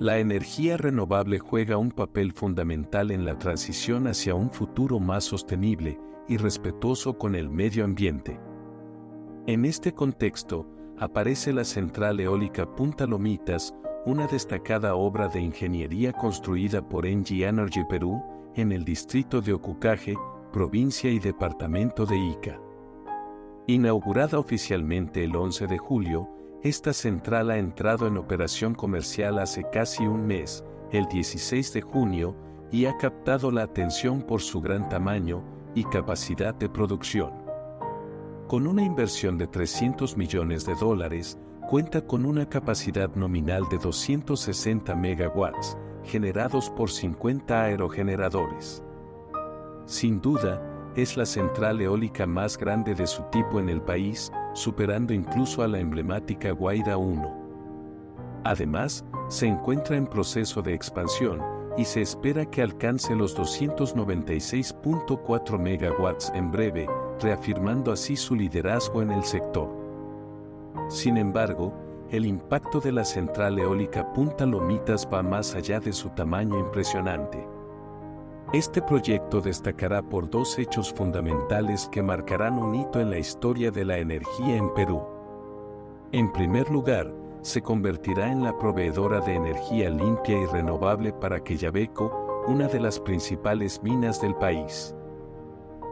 La energía renovable juega un papel fundamental en la transición hacia un futuro más sostenible y respetuoso con el medio ambiente. En este contexto, aparece la central eólica Punta Lomitas, una destacada obra de ingeniería construida por Engie Energy Perú en el distrito de Ocucaje, provincia y departamento de Ica. Inaugurada oficialmente el 11 de julio, esta central ha entrado en operación comercial hace casi un mes, el 16 de junio, y ha captado la atención por su gran tamaño y capacidad de producción. Con una inversión de 300 millones de dólares, cuenta con una capacidad nominal de 260 megawatts, generados por 50 aerogeneradores. Sin duda, es la central eólica más grande de su tipo en el país, superando incluso a la emblemática Guaira 1. Además, se encuentra en proceso de expansión y se espera que alcance los 296.4 megawatts en breve, reafirmando así su liderazgo en el sector. Sin embargo, el impacto de la central eólica Punta Lomitas va más allá de su tamaño impresionante. Este proyecto destacará por dos hechos fundamentales que marcarán un hito en la historia de la energía en Perú. En primer lugar, se convertirá en la proveedora de energía limpia y renovable para Quellaveco, una de las principales minas del país.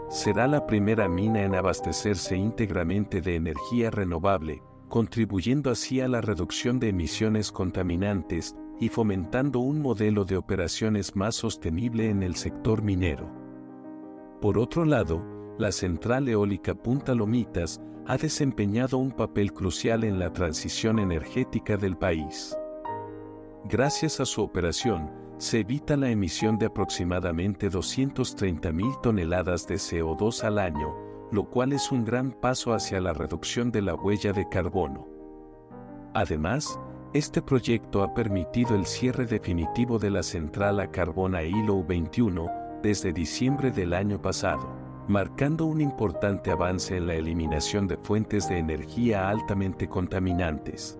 Será la primera mina en abastecerse íntegramente de energía renovable, contribuyendo así a la reducción de emisiones contaminantes, y fomentando un modelo de operaciones más sostenible en el sector minero. Por otro lado, la central eólica Punta Lomitas ha desempeñado un papel crucial en la transición energética del país. Gracias a su operación, se evita la emisión de aproximadamente 230.000 toneladas de CO2 al año, lo cual es un gran paso hacia la reducción de la huella de carbono. Además, este proyecto ha permitido el cierre definitivo de la central a carbona ILO 21 desde diciembre del año pasado, marcando un importante avance en la eliminación de fuentes de energía altamente contaminantes.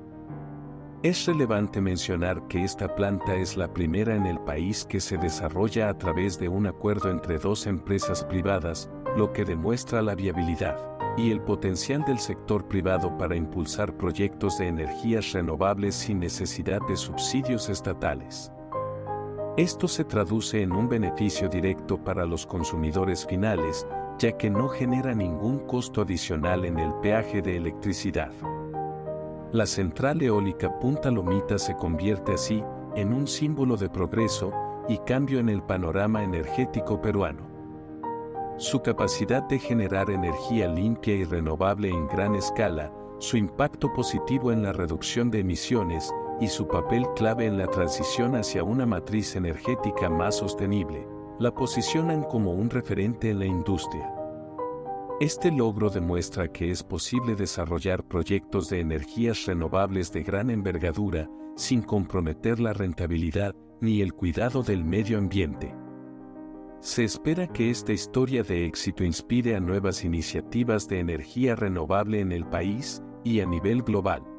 Es relevante mencionar que esta planta es la primera en el país que se desarrolla a través de un acuerdo entre dos empresas privadas, lo que demuestra la viabilidad y el potencial del sector privado para impulsar proyectos de energías renovables sin necesidad de subsidios estatales. Esto se traduce en un beneficio directo para los consumidores finales, ya que no genera ningún costo adicional en el peaje de electricidad. La central eólica Punta Lomita se convierte así en un símbolo de progreso y cambio en el panorama energético peruano. Su capacidad de generar energía limpia y renovable en gran escala, su impacto positivo en la reducción de emisiones y su papel clave en la transición hacia una matriz energética más sostenible, la posicionan como un referente en la industria. Este logro demuestra que es posible desarrollar proyectos de energías renovables de gran envergadura sin comprometer la rentabilidad ni el cuidado del medio ambiente. Se espera que esta historia de éxito inspire a nuevas iniciativas de energía renovable en el país y a nivel global.